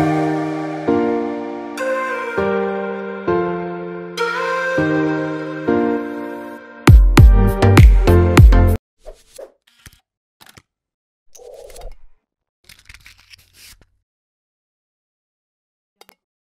Música